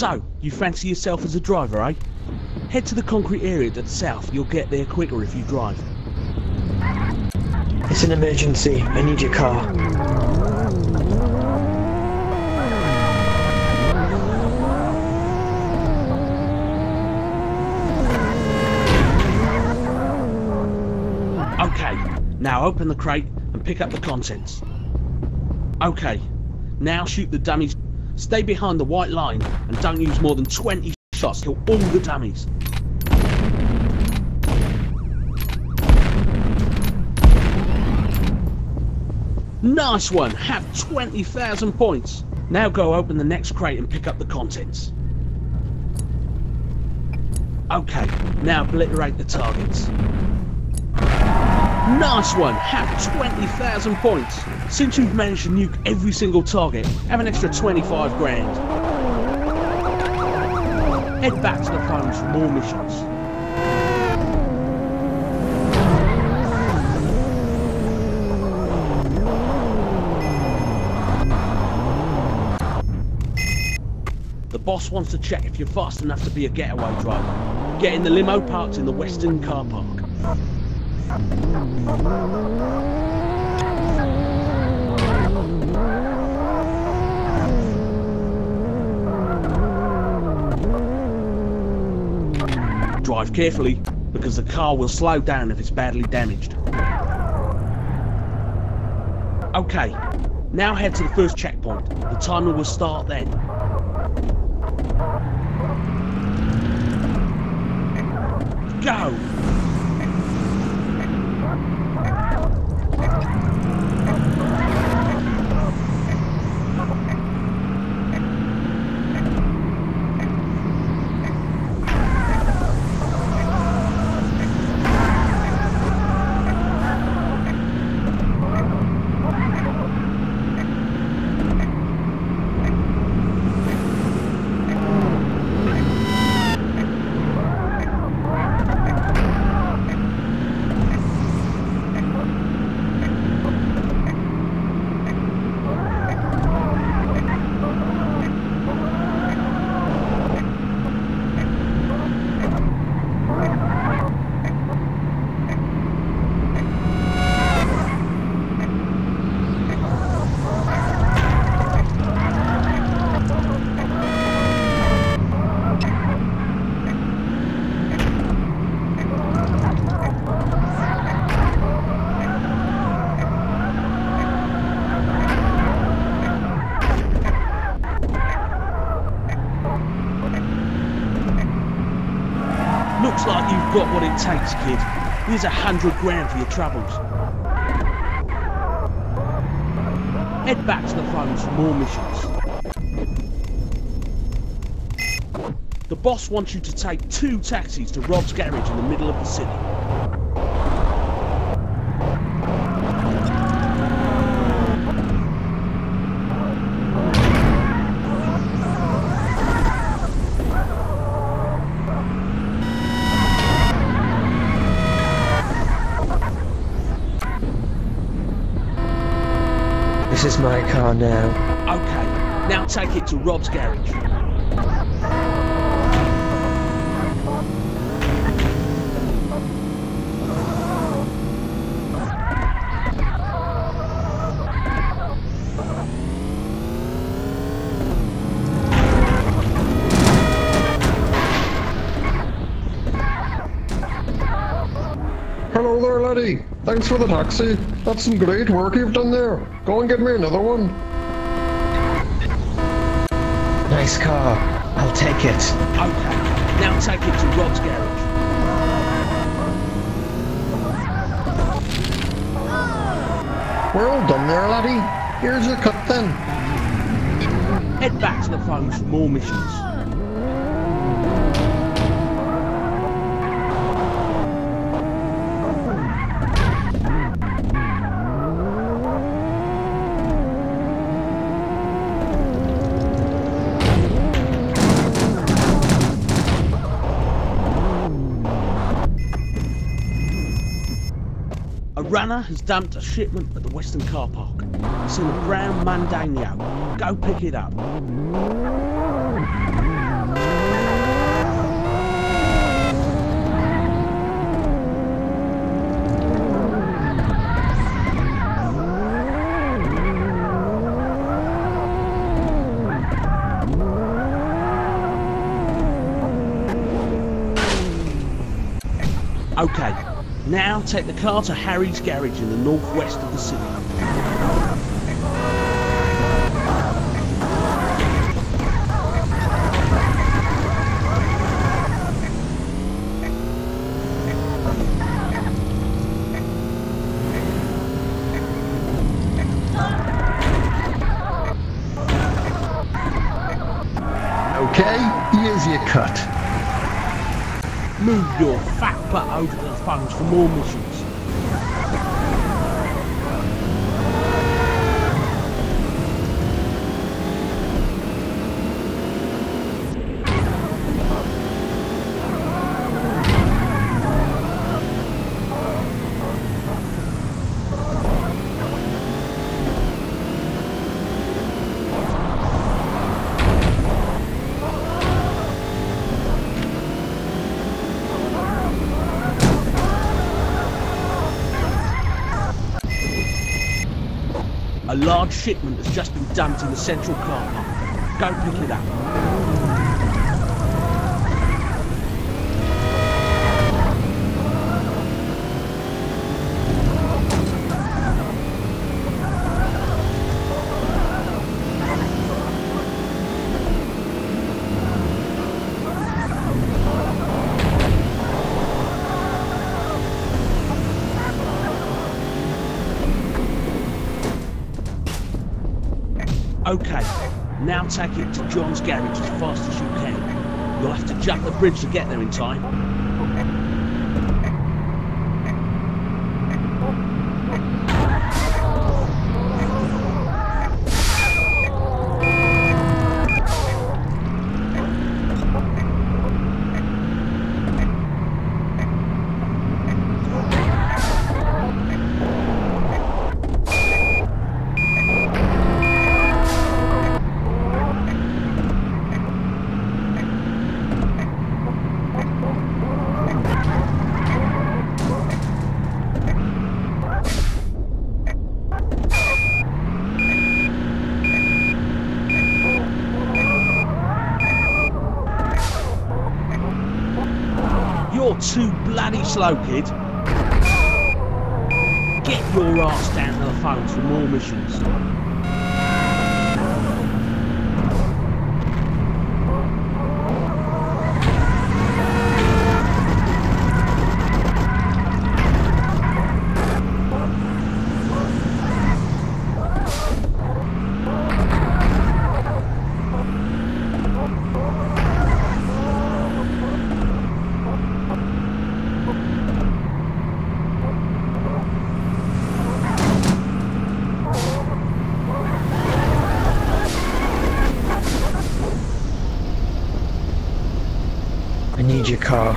So, you fancy yourself as a driver, eh? Head to the concrete area to the south. You'll get there quicker if you drive. It's an emergency. I need your car. Okay, now open the crate and pick up the contents. Okay, now shoot the dummies. Stay behind the white line and don't use more than 20 shots. Kill all the dummies. Nice one! Have 20,000 points! Now go open the next crate and pick up the contents. Okay, now obliterate the targets. Nice one! Have 20,000 points! Since you've managed to nuke every single target, have an extra 25 grand. Head back to the phones for more missions. The boss wants to check if you're fast enough to be a getaway driver. Get in the limo parked in the western car park. Drive carefully, because the car will slow down if it's badly damaged. Okay, now head to the first checkpoint. The timer will start then. Go! It takes, kid. Here's a hundred grand for your troubles. Head back to the phones for more missions. The boss wants you to take two taxis to Rob's garage in the middle of the city. My car now. Okay, now take it to Rob's garage. Hello there, laddie. Thanks for the taxi. That's some great work you've done there. Go and get me another one. Nice car. I'll take it. Okay, now take it to Rob's garage. We're all done there, laddie. Here's your cut then. Head back to the phones for more missions. Runner has dumped a shipment at the Western car park. It's in a brown Mandano. Go pick it up. Okay, now take the car to Harry's garage in the northwest of the city. Okay, here's your cut. Move your fat super van phänomenischen. Large shipment has just been dumped in the central car park. Go pick it up. Okay, now take it to John's garage as fast as you can. You'll have to jump the bridge to get there in time. You're too bloody slow, kid. Get your ass down to the phones for more missions. I need your car.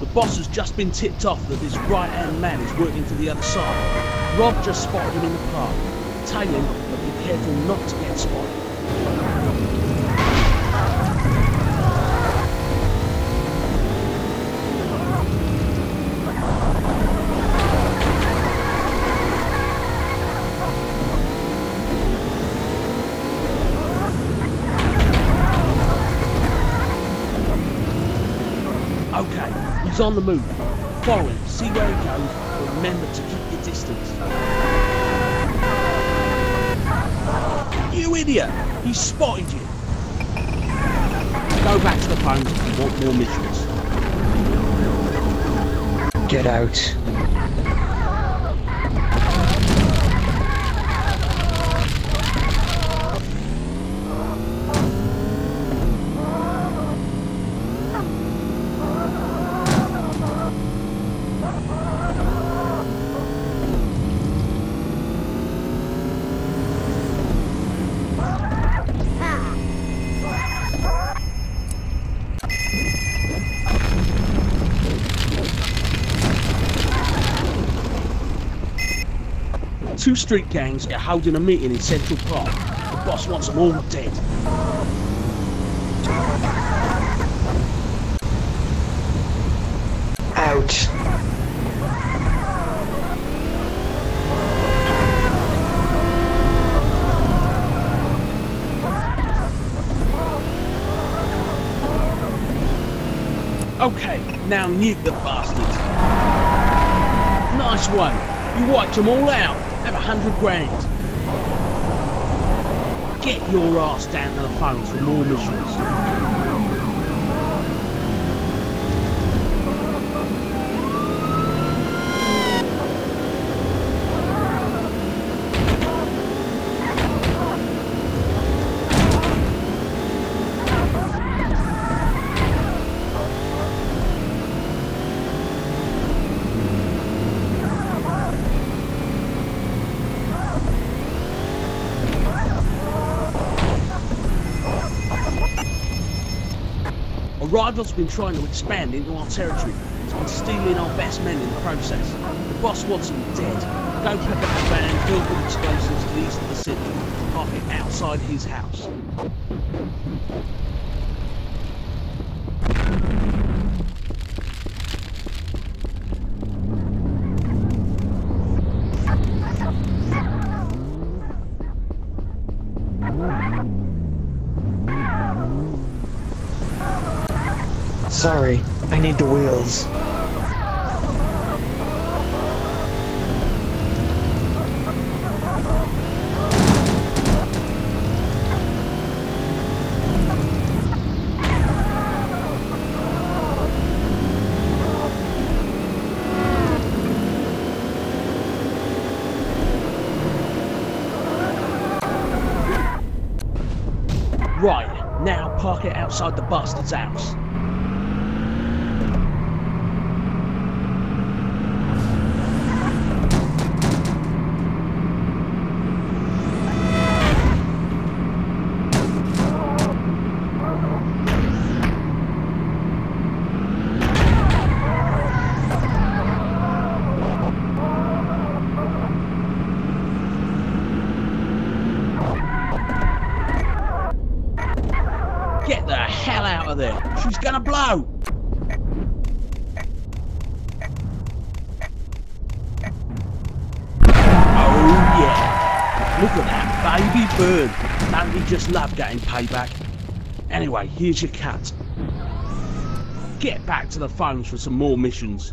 The boss has just been tipped off that this right-hand man is working for the other side. Rob just spotted him in the park. Tell him, but be careful not to get spotted. Okay, he's on the move. Follow him, see where he goes, remember to keep your distance. You idiot! He spotted you! Go back to the if you want more missions. Get out. Two street gangs are holding a meeting in Central Park. The boss wants them all dead. Ouch. Okay, now nuke the bastards. Nice one. You wiped them all out. Have a hundred grand. Get your ass down to the phones for more missions. Rival's been trying to expand into our territory. He's been stealing our best men in the process. The boss wants them dead. Go pick up a van filled with explosives to the east of the city. Park it outside his house. Sorry, I need the wheels. Right, now park it outside the bastard's house. Get the hell out of there. She's gonna blow. Oh yeah. Look at that baby bird. Don't just loved getting payback? Anyway, here's your cut. Get back to the phones for some more missions.